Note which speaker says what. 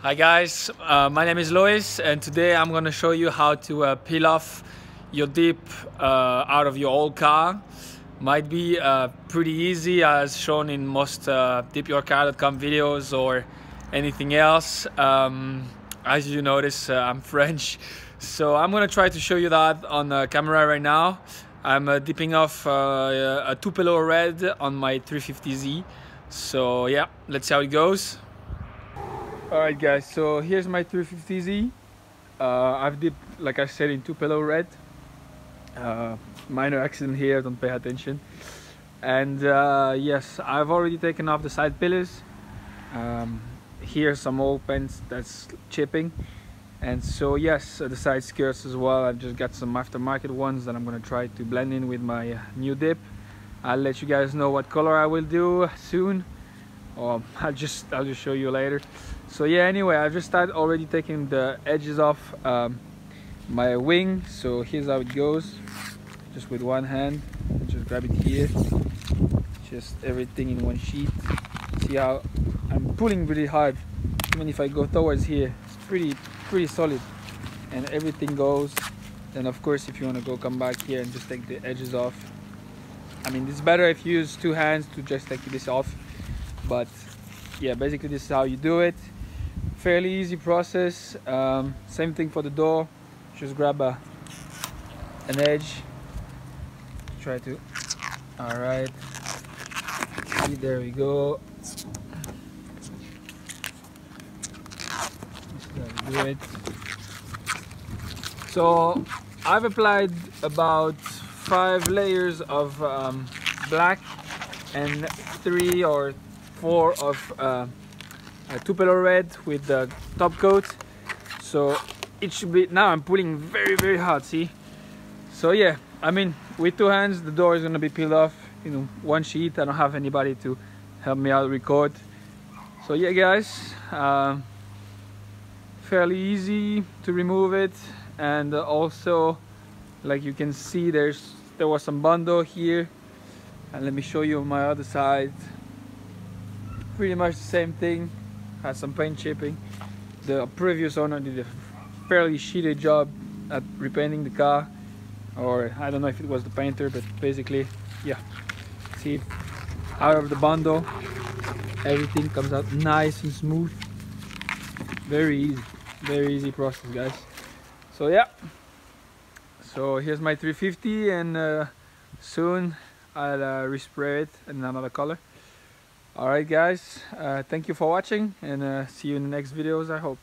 Speaker 1: Hi guys, uh, my name is Lois and today I'm gonna show you how to uh, peel off your dip uh, out of your old car. Might be uh, pretty easy as shown in most uh, dipyourcar.com videos or anything else. Um, as you notice, uh, I'm French, so I'm gonna try to show you that on camera right now. I'm dipping off a Tupelo red on my 350Z. So yeah, let's see how it goes. Alright guys, so here's my 350Z. Uh, I've dipped, like I said, in two Tupelo red. Uh, minor accident here, don't pay attention. And uh, yes, I've already taken off the side pillars. Um, here's some old paint that's chipping. And so yes, the side skirts as well. I've just got some aftermarket ones that I'm gonna try to blend in with my uh, new dip. I'll let you guys know what color I will do soon. Or I'll just I'll just show you later. So yeah anyway I've just started already taking the edges off um, my wing. So here's how it goes. Just with one hand just grab it here. Just everything in one sheet. See how I'm pulling really hard. Even if I go towards here it's pretty pretty solid. And everything goes. Then of course if you want to go come back here and just take the edges off. I mean it's better if you use two hands to just take this off but yeah basically this is how you do it. Fairly easy process. Um, same thing for the door. Just grab a an edge. Try to all right there we go. Do it. So I've applied about five layers of um, black and three or four of uh, uh, Tupelo red with the top coat. So it should be now I'm pulling very very hard see? So yeah I mean with two hands the door is gonna be peeled off. You know one sheet I don't have anybody to help me out record. So yeah guys um, fairly easy to remove it. And also like you can see there's there was some Bondo here. And let me show you on my other side pretty much the same thing. Had some paint chipping. The previous owner did a fairly shitty job at repainting the car. Or I don't know if it was the painter but basically yeah. See out of the Bondo everything comes out nice and smooth. Very easy. Very easy process guys. So yeah. So here's my 350 and uh, soon I'll uh, respray it in another color all right guys. Uh, thank you for watching and uh, see you in the next videos i hope